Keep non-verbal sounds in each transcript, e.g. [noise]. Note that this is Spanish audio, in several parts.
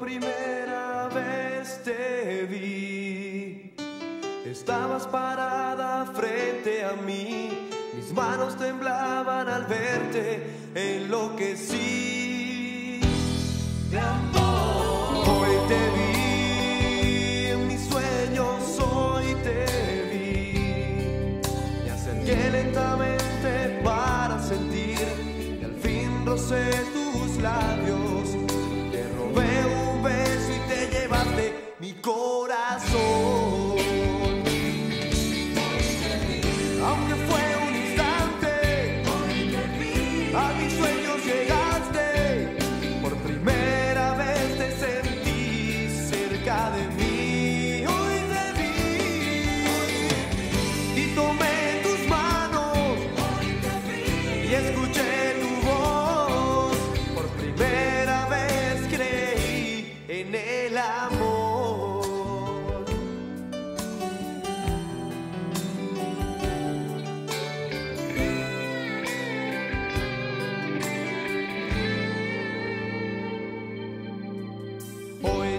primera vez te vi, estabas parada frente a mí, mis manos temblaban al verte, enloquecí. Hoy te vi, en mis sueños hoy te vi, me acerqué lentamente para sentir y al fin rocé tus labios. Mi corazón.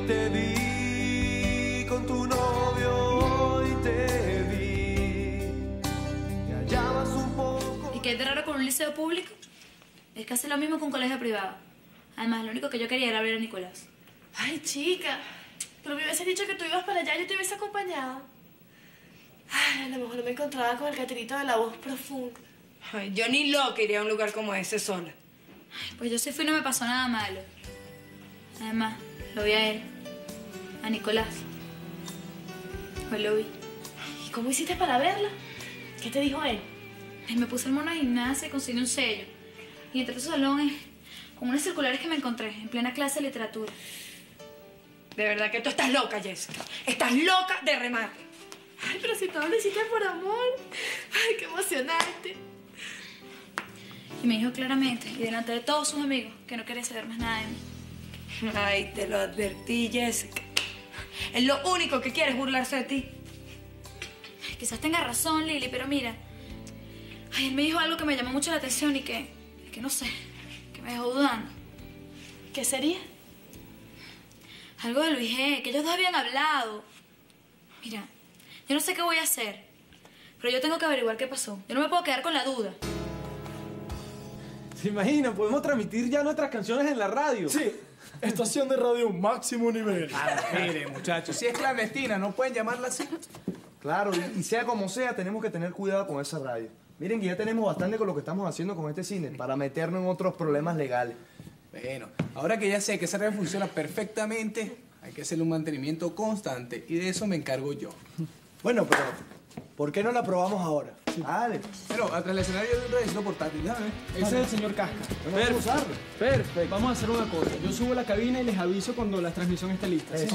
Te vi con tu novio, hoy te vi. Te hallabas un poco. ¿Y qué es de raro con un liceo público? Es casi lo mismo que un colegio privado. Además, lo único que yo quería era ver a Nicolás. Ay, chica. Pero me hubieses dicho que tú ibas para allá y yo te hubiese acompañado. Ay, a lo mejor me encontraba con el caterito de la voz profunda. Ay, yo ni loca iría a un lugar como ese sola. Pues yo sí fui y no me pasó nada malo. Además, lo vi a él. A Nicolás. Pues lo vi. ¿Y cómo hiciste para verla? ¿Qué te dijo él? Y me puse el mono de gimnasia y conseguí un sello. Y entré a su salón eh, con unas circulares que me encontré en plena clase de literatura. De verdad que tú estás loca, Jessica. Estás loca de remate. Ay, pero si todo lo hiciste por amor. Ay, qué emocionante. Y me dijo claramente, y delante de todos sus amigos, que no quería saber más nada de mí. Ay, te lo advertí, Jessica. Él lo único que quiere es burlarse de ti. Ay, Quizás tenga razón, Lili, pero mira. Ay, él me dijo algo que me llamó mucho la atención y que, que no sé, que me dejó dudando. ¿Qué sería? Algo de Luis G, que ellos dos habían hablado. Mira, yo no sé qué voy a hacer, pero yo tengo que averiguar qué pasó. Yo no me puedo quedar con la duda. ¿Se imaginan? Podemos transmitir ya nuestras canciones en la radio. Sí, estación de radio máximo nivel. Ah, mire, muchachos, si es clandestina, ¿no pueden llamarla así? Claro, y, y sea como sea, tenemos que tener cuidado con esa radio. Miren que ya tenemos bastante con lo que estamos haciendo con este cine para meternos en otros problemas legales. Bueno, ahora que ya sé que esa radio funciona perfectamente, hay que hacerle un mantenimiento constante y de eso me encargo yo. Bueno, pero ¿por qué no la probamos ahora? Dale. Pero atrás del escenario de un registro portátil. Ese es el señor Casca. Vamos a usarlo. Perfecto. Vamos a hacer una cosa. Yo subo a la cabina y les aviso cuando la transmisión esté lista. ¿sí?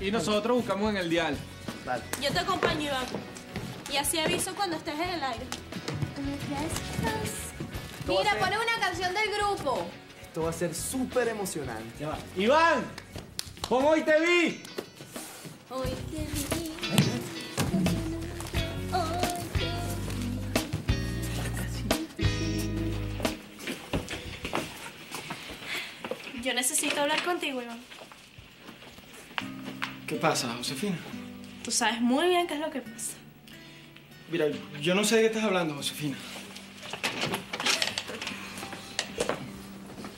Y nosotros buscamos en el dial. Dale. Yo te acompaño, Iván. Y así aviso cuando estés en el aire. Mira, pone una canción del grupo. Esto va a ser súper emocionante. Ya va. Iván, pon hoy te vi. Hoy te vi. Yo necesito hablar contigo, Iván. ¿Qué pasa, Josefina? Tú sabes muy bien qué es lo que pasa. Mira, yo no sé de qué estás hablando, Josefina.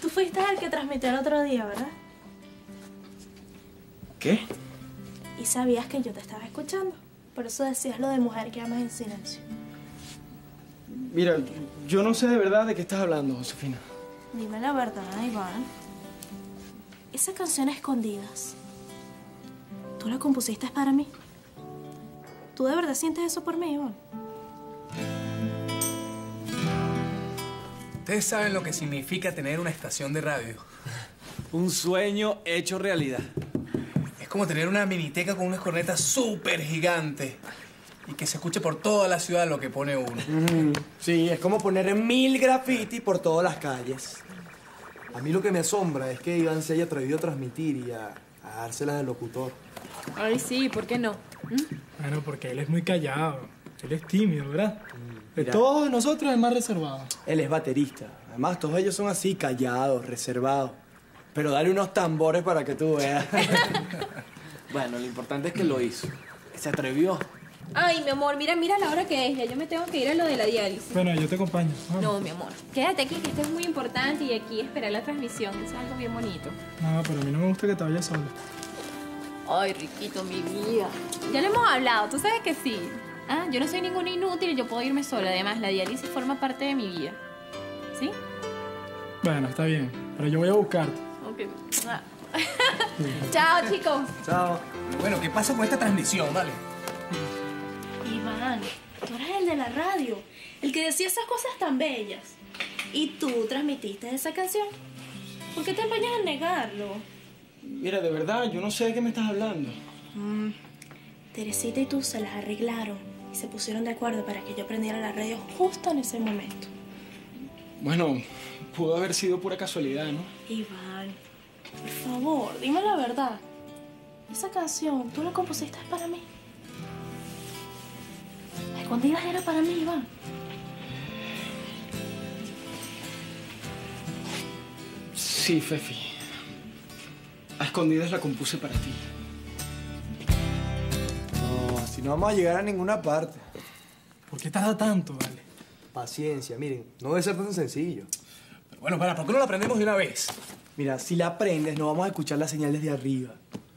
Tú fuiste el que transmitió el otro día, ¿verdad? ¿Qué? Y sabías que yo te estaba escuchando. Por eso decías lo de mujer que amas en silencio. Mira, yo no sé de verdad de qué estás hablando, Josefina. Dime la verdad, Iván. Esa canción Escondidas, ¿tú la compusiste para mí? ¿Tú de verdad sientes eso por mí, Iván? Ustedes saben lo que significa tener una estación de radio. [laughs] Un sueño hecho realidad. Es como tener una miniteca con unas cornetas súper gigantes y que se escuche por toda la ciudad lo que pone uno. Sí, es como poner mil graffiti por todas las calles. A mí lo que me asombra es que Iván se haya atrevido a transmitir y a, a dárselas de locutor. Ay, sí, ¿por qué no? Bueno, porque él es muy callado. Él es tímido, ¿verdad? De Mira. todos nosotros es más reservado. Él es baterista. Además, todos ellos son así, callados, reservados. Pero dale unos tambores para que tú veas. [laughs] bueno, lo importante es que lo hizo. Se atrevió. Ay, mi amor, mira, mira la hora que es. Ya yo me tengo que ir a lo de la diálisis. Bueno, yo te acompaño. Vamos. No, mi amor. Quédate aquí, que esto es muy importante y aquí esperar la transmisión. Eso es algo bien bonito. No, pero a mí no me gusta que te vayas sola. Ay, riquito, mi vida. Ya lo hemos hablado, tú sabes que sí. Ah, yo no soy ninguna inútil, yo puedo irme sola. Además, la diálisis forma parte de mi vida. ¿Sí? Bueno, está bien. Pero yo voy a buscarte. Ok. Ah. [laughs] Chao, chicos. Chao. Bueno, ¿qué pasa con esta transmisión, vale? La radio, el que decía esas cosas tan bellas. Y tú transmitiste esa canción. ¿Por qué te empeñas en negarlo? Mira, de verdad, yo no sé de qué me estás hablando. Mm, Teresita y tú se las arreglaron y se pusieron de acuerdo para que yo prendiera la radio justo en ese momento. Bueno, pudo haber sido pura casualidad, ¿no? Iván, por favor, dime la verdad. Esa canción, ¿tú la compusiste para mí? A escondidas era para mí, Iván. Sí, Fefi. A escondidas la compuse para ti. No, así no vamos a llegar a ninguna parte. ¿Por qué tarda tanto, vale? Paciencia, miren, no debe ser tan sencillo. Pero bueno, para, ¿por qué no lo aprendemos de una vez? Mira, si la aprendes, no vamos a escuchar la señal desde arriba.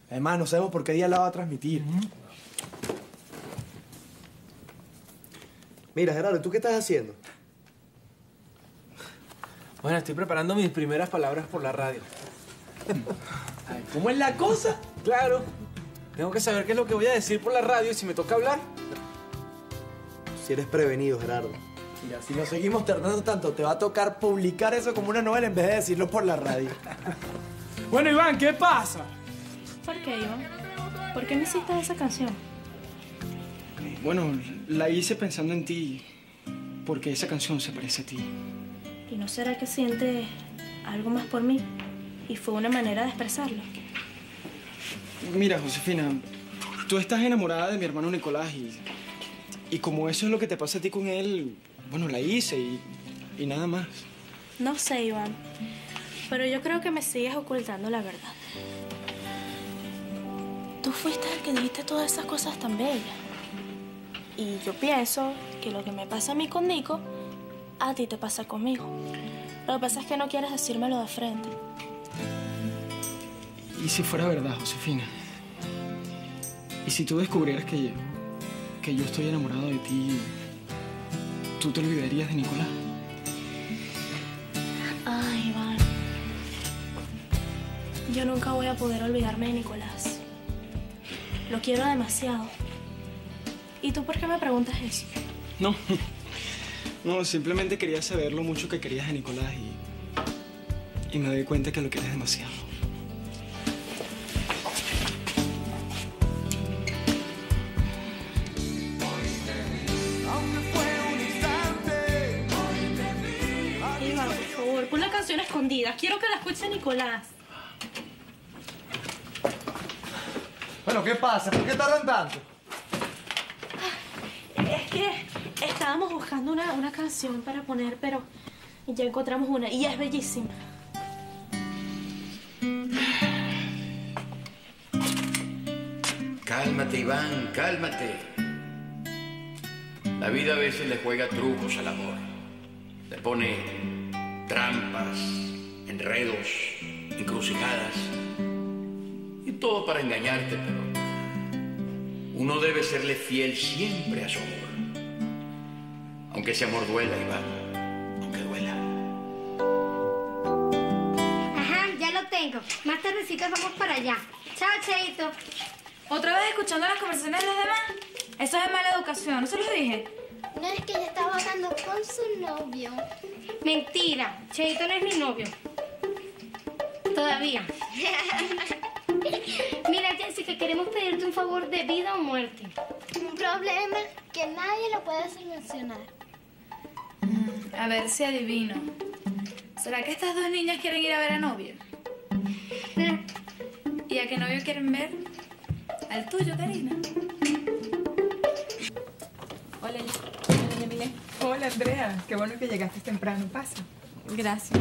Además, no sabemos por qué día la va a transmitir. Mira, Gerardo, ¿tú qué estás haciendo? Bueno, estoy preparando mis primeras palabras por la radio. Ay, ¿Cómo es la cosa? Claro. Tengo que saber qué es lo que voy a decir por la radio y si me toca hablar. Si eres prevenido, Gerardo. Mira, si nos seguimos tardando tanto, te va a tocar publicar eso como una novela en vez de decirlo por la radio. Bueno, Iván, ¿qué pasa? ¿Por qué, Iván? ¿Por qué me hiciste esa canción? Bueno, la hice pensando en ti, porque esa canción se parece a ti. ¿Y no será que siente algo más por mí? Y fue una manera de expresarlo. Mira, Josefina, tú estás enamorada de mi hermano Nicolás y, y como eso es lo que te pasa a ti con él, bueno, la hice y, y nada más. No sé, Iván. Pero yo creo que me sigues ocultando la verdad. Tú fuiste el que dijiste todas esas cosas tan bellas. Y yo pienso que lo que me pasa a mí con Nico, a ti te pasa conmigo. Lo que pasa es que no quieres decírmelo de frente. ¿Y si fuera verdad, Josefina? ¿Y si tú descubrieras que, que yo estoy enamorado de ti, tú te olvidarías de Nicolás? Ay, Iván. Yo nunca voy a poder olvidarme de Nicolás. Lo quiero demasiado. ¿Y tú por qué me preguntas eso? No. [laughs] No, simplemente quería saber lo mucho que querías de Nicolás y, y me doy cuenta que lo quieres demasiado. Iván, por favor, pon la canción escondida. Quiero que la escuche Nicolás. Bueno, ¿qué pasa? ¿Por qué tardan tanto? Estábamos buscando una, una canción para poner, pero ya encontramos una y es bellísima. Cálmate, Iván, cálmate. La vida a veces le juega trucos al amor. Le pone trampas, enredos, encrucijadas. Y todo para engañarte, pero uno debe serle fiel siempre a su amor. Aunque ese amor duela, Iván. Aunque duela. Ajá, ya lo tengo. Más tardecito vamos para allá. Chao, Cheito. ¿Otra vez escuchando las conversaciones de los demás? Eso es de mala educación, ¿no se los dije? No es que ella estaba hablando con su novio. Mentira, Cheito no es mi novio. Todavía. [laughs] Mira, Jessica, queremos pedirte un favor de vida o muerte. Un problema que nadie lo puede solucionar. A ver si adivino. ¿Será que estas dos niñas quieren ir a ver a novio? Mm. ¿Y a qué novio quieren ver? Al tuyo, Karina. Hola, Hola, Hola, Andrea. Qué bueno que llegaste temprano. Pasa. Gracias.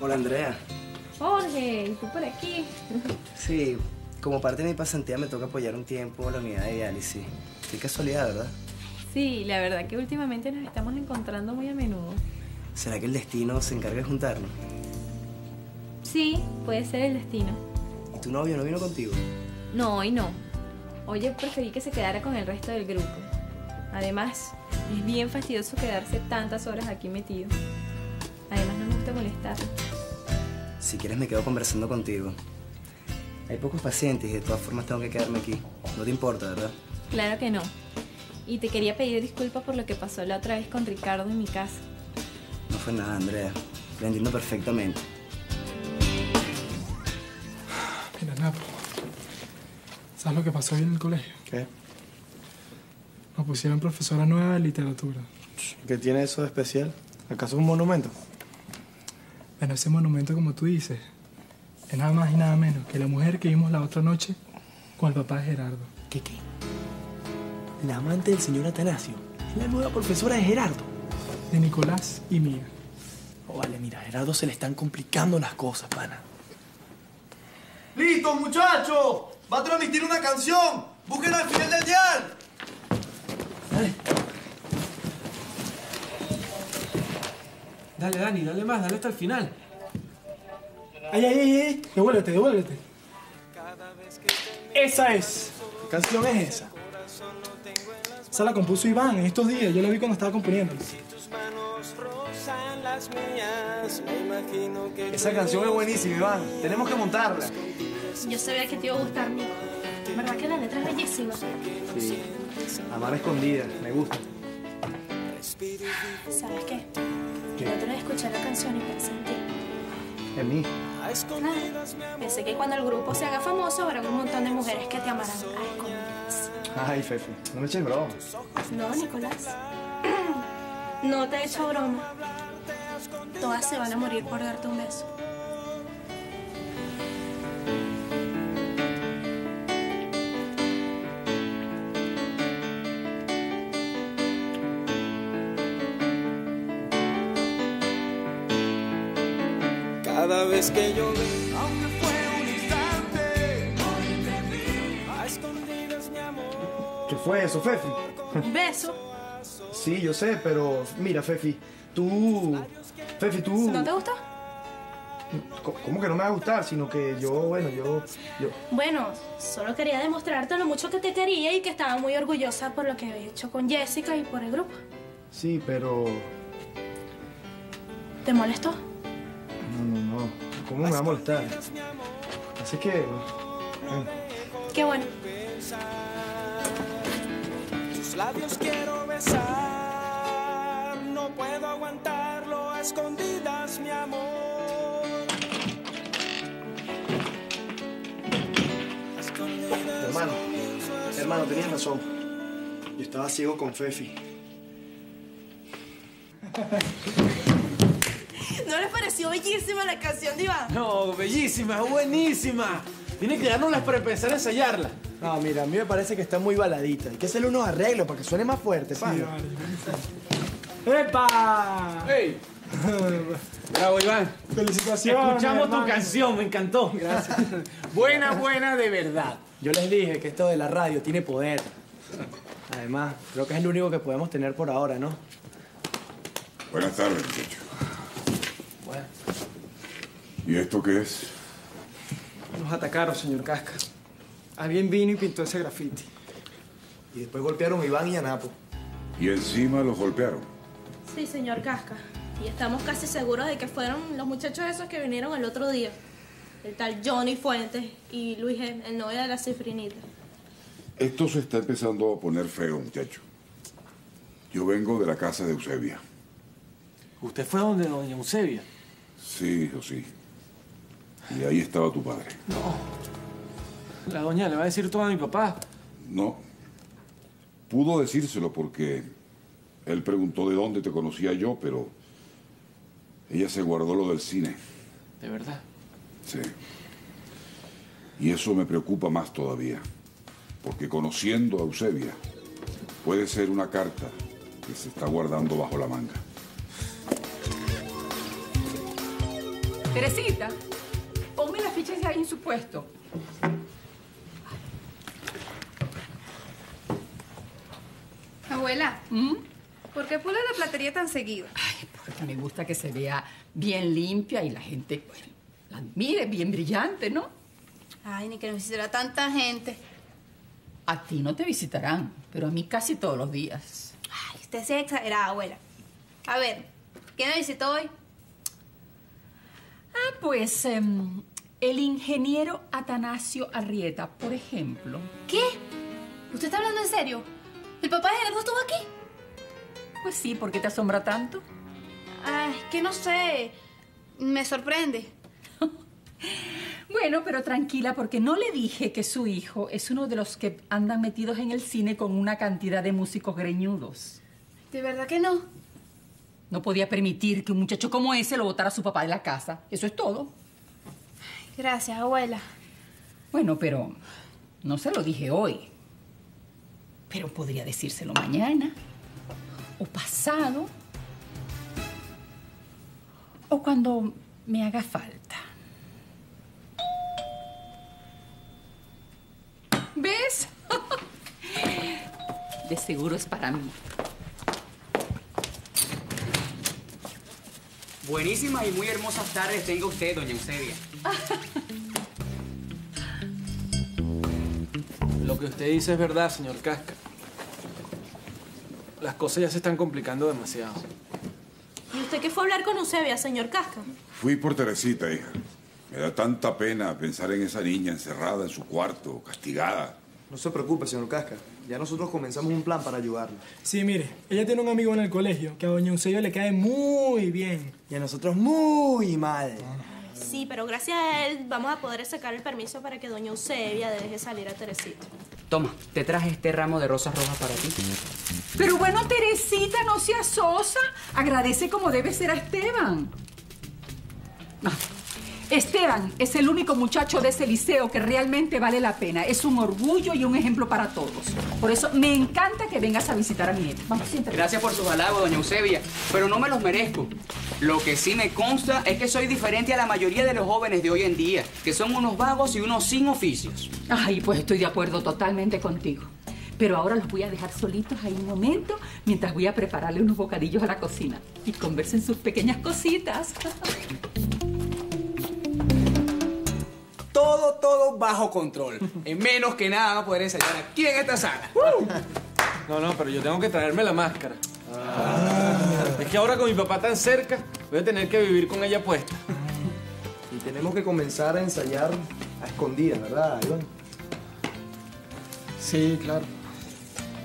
Hola, Andrea. Jorge, tú por aquí. Sí, como parte de mi pasantía me toca apoyar un tiempo la unidad de diálisis. Qué casualidad, ¿verdad? Sí, la verdad que últimamente nos estamos encontrando muy a menudo. ¿Será que el destino se encarga de juntarnos? Sí, puede ser el destino. ¿Y tu novio no vino contigo? No, hoy no. Hoy yo preferí que se quedara con el resto del grupo. Además, es bien fastidioso quedarse tantas horas aquí metido. Además, no me gusta molestar. Si quieres me quedo conversando contigo. Hay pocos pacientes y de todas formas tengo que quedarme aquí. No te importa, ¿verdad? Claro que no. Y te quería pedir disculpas por lo que pasó la otra vez con Ricardo en mi casa. No fue nada, Andrea. Lo entiendo perfectamente. Mira, Napo. ¿Sabes lo que pasó hoy en el colegio? ¿Qué? Nos pusieron profesora nueva de literatura. ¿Qué tiene eso de especial? ¿Acaso es un monumento? Bueno, ese monumento, como tú dices, es nada más y nada menos que la mujer que vimos la otra noche con el papá de Gerardo. ¿Qué qué? La amante del señor Atanasio. Es la nueva profesora de Gerardo. De Nicolás y mía. Oh, vale, mira, a Gerardo se le están complicando las cosas, pana. ¡Listo, muchachos! ¡Va a transmitir una canción! ¡Búsquenla al final del dial! Dale, Dani, dale más, dale hasta el final. ¡Ay, ay, ay! ay! Devuélvete, devuélvete. Esa es. ¿Qué canción es esa? Esa la compuso Iván en estos días. Yo la vi cuando estaba componiendo. Esa canción es buenísima, Iván. Tenemos que montarla. Yo sabía que te iba a gustar, Nico. ¿Verdad que la letra es bellísima? Sí. Amar escondida, me gusta. ¿Sabes qué? El otro día escuché la canción y pensé en ti. En mí. Ah, pensé que cuando el grupo se haga famoso habrá un montón de mujeres que te amarán a escondidas. Ay, Fefe, no me eches broma. No, Nicolás. [clears throat] No te he hecho broma. Todas se van a morir por darte un beso. Vez que yo vi, aunque fue un instante, hoy te vi, a escondidas mi amor. ¿Qué fue eso, Fefi? ¿Un beso? Sí, yo sé, pero mira, Fefi, tú... Fefi, tú... ¿No te gustó? Co- ¿Cómo que no me va a gustar? Sino que yo, bueno, yo... yo... Bueno, solo quería demostrarte lo mucho que te quería y que estaba muy orgullosa por lo que había hecho con Jessica y por el grupo. Sí, pero... ¿Te molestó? No, no, no. ¿Cómo me va a molestar? Así que... bueno, Qué bueno. Tus labios quiero besar, no puedo aguantarlo a escondidas, mi amor. Escondidas Hermano, hermano, tenías razón. Yo estaba ciego con Fefi. [laughs] ¿No les pareció bellísima la canción de Iván? No, bellísima, buenísima. Tiene que dárnoslas para empezar a ensayarla. No, mira, a mí me parece que está muy baladita. Hay que hacerle unos arreglos para que suene más fuerte, pana. ¡Epa! ¡Ey! Bravo, Iván. Felicitaciones. Escuchamos tu canción, me encantó. Gracias. [laughs] buena, buena de verdad. Yo les dije que esto de la radio tiene poder. Además, creo que es lo único que podemos tener por ahora, ¿no? Buenas tardes, muchachos. ¿Y esto qué es? Nos atacaron, señor Casca. Alguien vino y pintó ese grafiti. Y después golpearon a Iván y a Napo. Y encima los golpearon. Sí, señor Casca. Y estamos casi seguros de que fueron los muchachos esos que vinieron el otro día. El tal Johnny Fuentes y Luis, G., el novio de la cifrinita. Esto se está empezando a poner feo, muchacho. Yo vengo de la casa de Eusebia. ¿Usted fue donde doña Eusebia? Sí, hijo, sí. Y ahí estaba tu padre. No. La doña le va a decir todo a mi papá. No. Pudo decírselo porque él preguntó de dónde te conocía yo, pero ella se guardó lo del cine. De verdad. Sí. Y eso me preocupa más todavía, porque conociendo a Eusebia, puede ser una carta que se está guardando bajo la manga. Teresita, ahí en su puesto. Abuela, ¿por qué pula la platería tan seguido? Porque me gusta que se vea bien limpia y la gente pues, la admire, bien brillante, ¿no? Ay, ni que nos hiciera tanta gente. A ti no te visitarán, pero a mí casi todos los días. Ay, usted se exagerada, abuela. A ver, ¿quién me visitó hoy? Ah, pues em, el ingeniero Atanasio Arrieta, por ejemplo. ¿Qué? ¿Usted está hablando en serio? ¿El papá de Gerardo estuvo aquí? Pues sí, ¿por qué te asombra tanto? Ay, que no sé. Me sorprende. [laughs] Bueno, pero tranquila, porque no le dije que su hijo es uno de los que andan metidos en el cine con una cantidad de músicos greñudos. ¿De verdad que no? No podía permitir que un muchacho como ese lo botara a su papá de la casa. Eso es todo. Gracias, abuela. Bueno, pero no se lo dije hoy. Pero podría decírselo mañana. O pasado. O cuando me haga falta. ¿Ves? [laughs] De seguro es para mí. Buenísimas y muy hermosas tardes tenga usted, doña Eusebia. [laughs] Lo que usted dice es verdad, señor Casca. Las cosas ya se están complicando demasiado. ¿Y usted qué fue a hablar con Eusebia, señor Casca? Fui por Teresita, hija. Me da tanta pena pensar en esa niña encerrada en su cuarto, castigada. No se preocupe, señor Casca. Ya nosotros comenzamos un plan para ayudarla. Sí, mire, ella tiene un amigo en el colegio que a Doña Eusebio le cae muy bien. Y a nosotros muy mal. Sí, pero gracias a él vamos a poder sacar el permiso para que doña Eusebia deje salir a Teresita. Toma, te traje este ramo de rosas rojas para ti. Pero bueno, Teresita, no seas sosa. Agradece como debe ser a Esteban. Ah, Esteban es el único muchacho de ese liceo que realmente vale la pena. Es un orgullo y un ejemplo para todos. Por eso me encanta que vengas a visitar a mi nieta. Vamos, siéntate. Gracias por sus halagos, doña Eusebia, pero no me los merezco. Lo que sí me consta es que soy diferente a la mayoría de los jóvenes de hoy en día, que son unos vagos y unos sin oficios. Ay, pues estoy de acuerdo totalmente contigo. Pero ahora los voy a dejar solitos ahí un momento mientras voy a prepararle unos bocadillos a la cocina. Y conversen sus pequeñas cositas. [laughs] Todo, todo bajo control. En menos que nada va a poder ensayar aquí en esta sala. No, no, pero yo tengo que traerme la máscara. Es que ahora con mi papá tan cerca, voy a tener que vivir con ella puesta. Y tenemos que comenzar a ensayar a escondidas, ¿verdad, Iván? Sí, claro.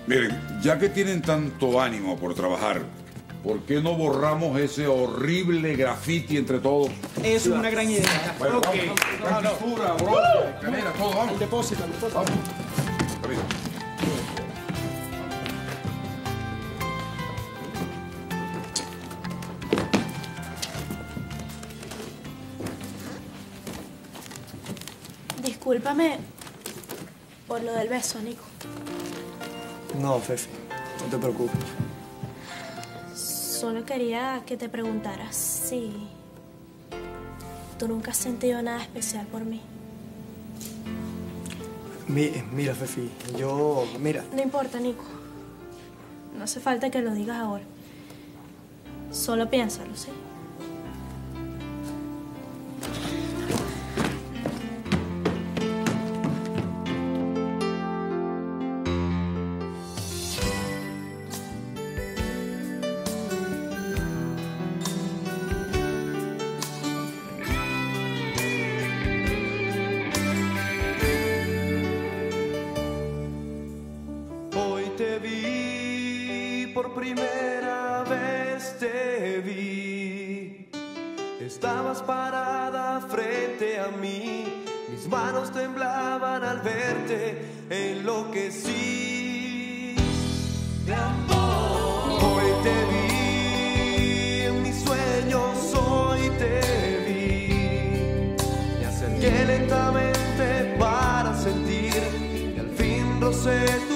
Miren, ya que tienen tanto ánimo por trabajar, ¿por qué no borramos ese horrible graffiti entre todos? Eso es una gran idea. Bueno, Ok. vamos. No, no. Pintura, brocha, canela, todo, vamos. El depósito, el depósito. Arriba. Discúlpame por lo del beso, Nico. No, Fefi, no te preocupes. Solo quería que te preguntaras si tú nunca has sentido nada especial por mí. Mi- mira, Fefi, yo... Mira, No importa, Nico. No hace falta que lo digas ahora. Solo piénsalo, ¿sí? Primera vez te vi. Estabas parada frente a mí, mis manos temblaban al verte, enloquecí. Hoy te vi, en mis sueños hoy te vi. Me acerqué lentamente para sentir y al fin rocé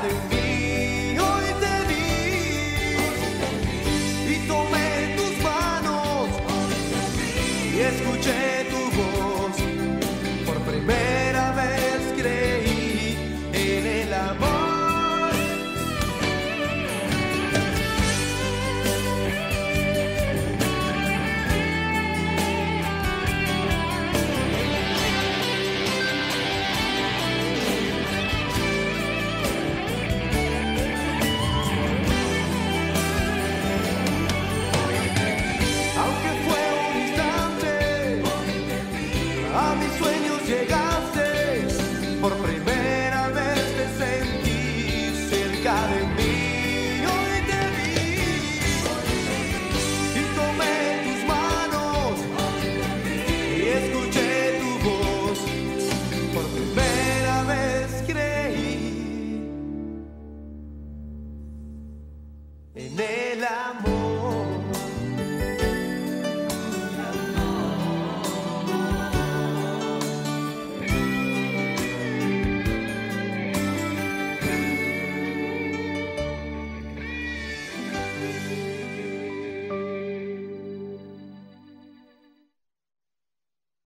cerca de